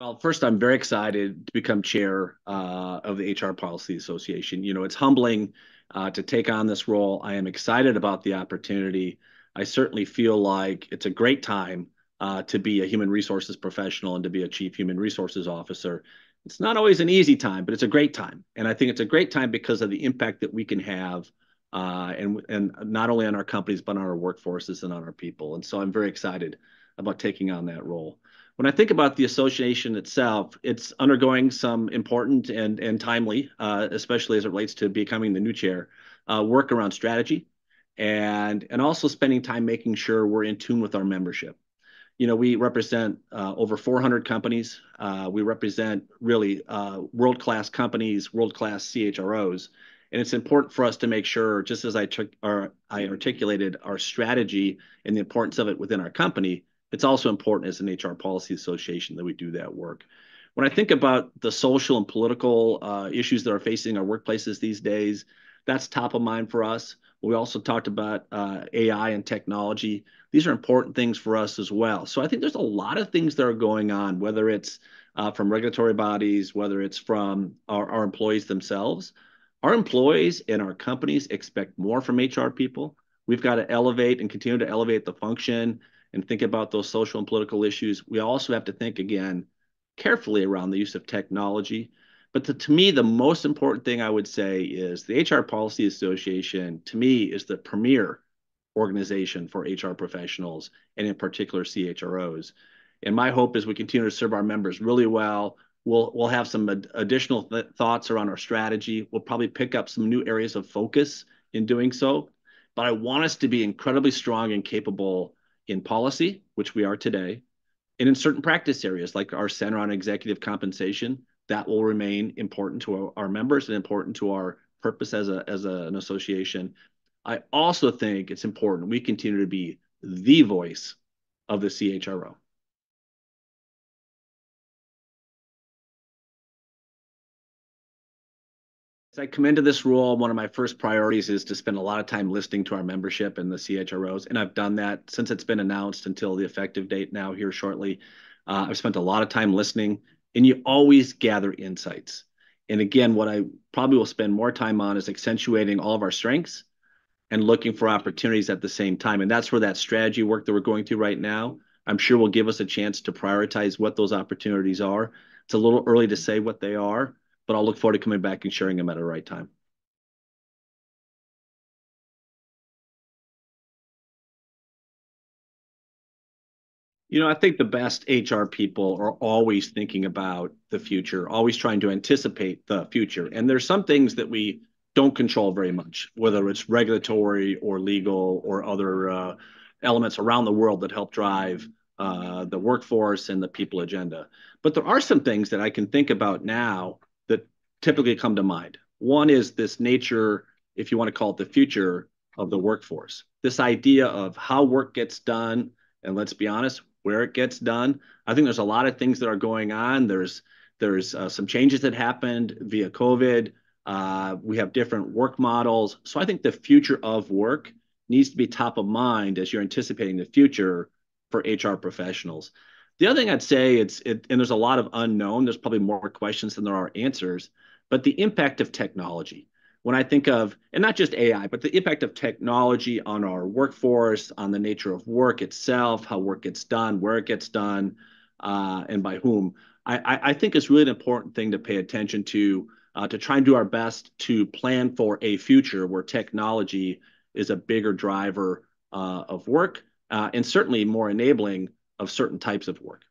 Well, first, I'm very excited to become chair uh, of the HR Policy Association. You know, it's humbling uh, to take on this role. I am excited about the opportunity. I certainly feel like it's a great time uh, to be a human resources professional and to be a chief human resources officer. It's not always an easy time, but it's a great time. And I think it's a great time because of the impact that we can have uh, and, and not only on our companies, but on our workforces and on our people. And so I'm very excited about taking on that role. When I think about the association itself, it's undergoing some important and, and timely, uh, especially as it relates to becoming the new chair, uh, work around strategy and, and also spending time making sure we're in tune with our membership. You know, we represent uh, over 400 companies. Uh, we represent really uh, world-class companies, world-class CHROs. And it's important for us to make sure, just as I took our, I articulated our strategy and the importance of it within our company, it's also important as an HR policy association that we do that work. When I think about the social and political uh, issues that are facing our workplaces these days, that's top of mind for us. We also talked about uh, AI and technology. These are important things for us as well. So I think there's a lot of things that are going on, whether it's uh, from regulatory bodies, whether it's from our, our employees themselves. Our employees and our companies expect more from HR people. We've got to elevate and continue to elevate the function and think about those social and political issues, we also have to think again carefully around the use of technology. But to, to me, the most important thing I would say is the HR Policy Association, to me, is the premier organization for HR professionals and in particular CHROs. And my hope is we continue to serve our members really well. We'll, we'll have some ad additional th thoughts around our strategy. We'll probably pick up some new areas of focus in doing so. But I want us to be incredibly strong and capable in policy, which we are today, and in certain practice areas like our center on executive compensation, that will remain important to our, members and important to our purpose as a as a, an association. I also think it's important we continue to be the voice of the CHRO. As I come into this role, one of my first priorities is to spend a lot of time listening to our membership and the CHROs, and I've done that since it's been announced until the effective date now here shortly. Uh, I've spent a lot of time listening, and you always gather insights. And again, what I probably will spend more time on is accentuating all of our strengths and looking for opportunities at the same time. And that's where that strategy work that we're going through right now, I'm sure will give us a chance to prioritize what those opportunities are. It's a little early to say what they are, but I'll look forward to coming back and sharing them at a right time. You know, I think the best HR people are always thinking about the future, always trying to anticipate the future. And there's some things that we don't control very much, whether it's regulatory or legal or other uh, elements around the world that help drive uh, the workforce and the people agenda. But there are some things that I can think about now typically come to mind. One is this nature, if you want to call it the future of the workforce, this idea of how work gets done, and let's be honest, where it gets done. I think there's a lot of things that are going on. There's there's uh, some changes that happened via COVID. Uh, we have different work models. So I think the future of work needs to be top of mind as you're anticipating the future for HR professionals. The other thing I'd say, it's it, and there's a lot of unknown. There's probably more questions than there are answers but the impact of technology. When I think of, and not just AI, but the impact of technology on our workforce, on the nature of work itself, how work gets done, where it gets done, uh, and by whom, I, I think is really an important thing to pay attention to, uh, to try and do our best to plan for a future where technology is a bigger driver uh, of work uh, and certainly more enabling of certain types of work.